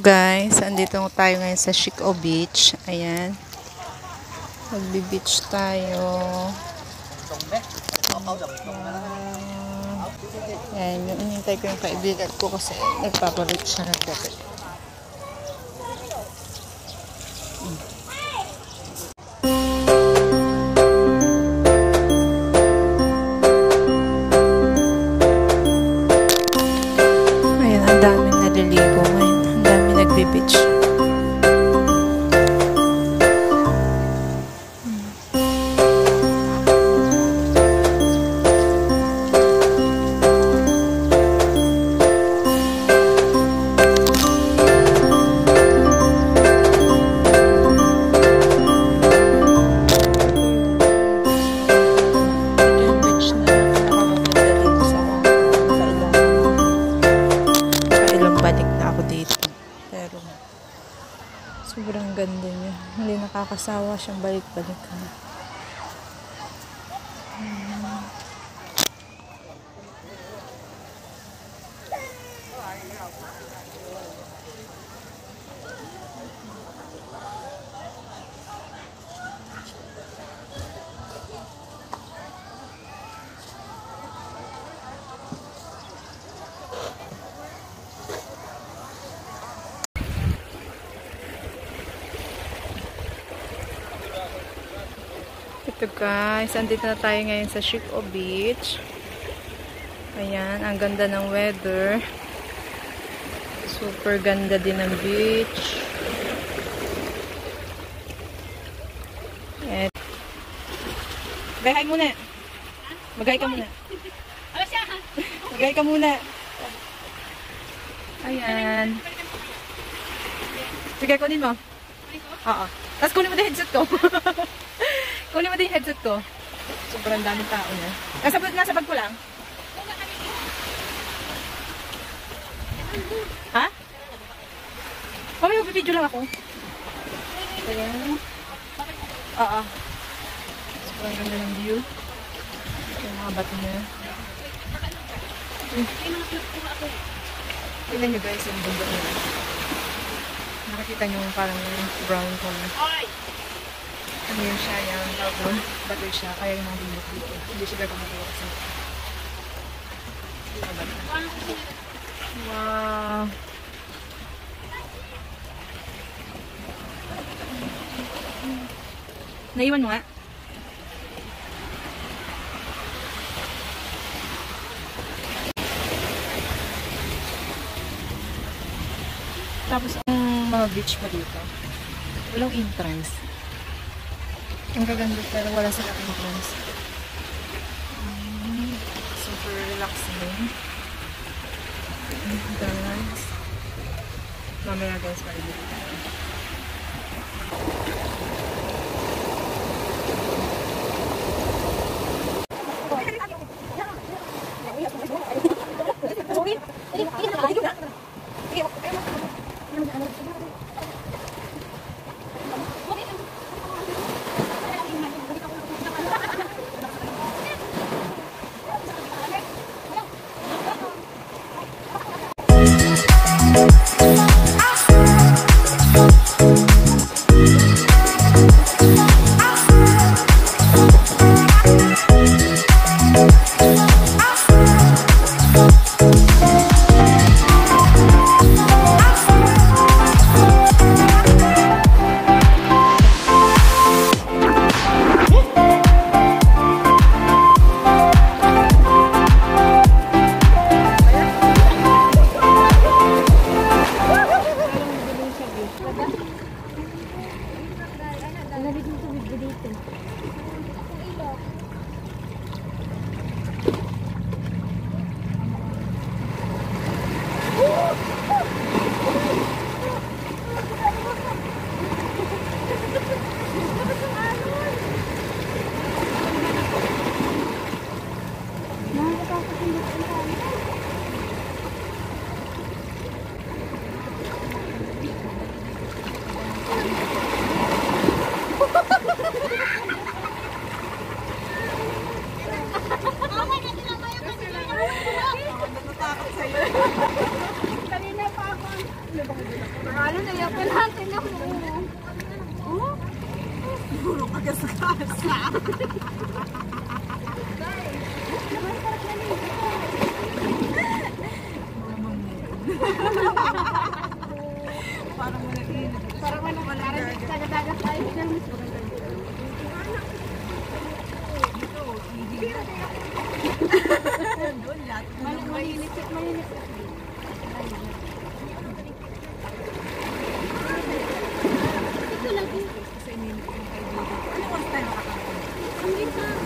guys, andito tayo ngayon sa Chico Beach. Ayan. Magbi-beach tayo. Ayan, yung inintay ko yung kaibigan ko kasi nagpapalit siya ng gabi. Nakakasawa siyang balik-balikan. Ito guys, andito na tayo ngayon sa Chico Beach. Ayan, ang ganda ng weather. Super ganda din ng beach. Et Magay muna. Magay ka muna. Magay ka muna. Ayan. Sige, kunin mo. Oo. Tapos kunin mo din headset ko. kunin mo din headset ko. Sobrang daming tao na. Nasa, nasa bag ko lang. Ha? Mami, mag-video lang ako. Ayan. Oo. Sobrang ganda ng view. Yung mga bato niya. Tingnan nyo guys yung bundok nila. Nakikita nyo parang brown color. Ano yun siya, yung tawag Bato siya, kaya yung mga bundok dito. Hindi siya. Mga bato. Wow. Naiwan mo nga? Tapos ang mga beach pa dito, walang entrance. Ang gaganda pero wala silang entrance. Mm, super relaxing. Guys. Mamaya guys, palibig tayo. Hindi ako. Oh? Siguro kagasgas. Parang manainit. Parang manainit. Tagadagat tayo. Mas maganda yun. Dito, hindi. Doon lahat. Malinit. Malinit. minutes ng kaibigan. Ano oras tayo nakakapagod? Ang gitna.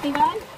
Steven?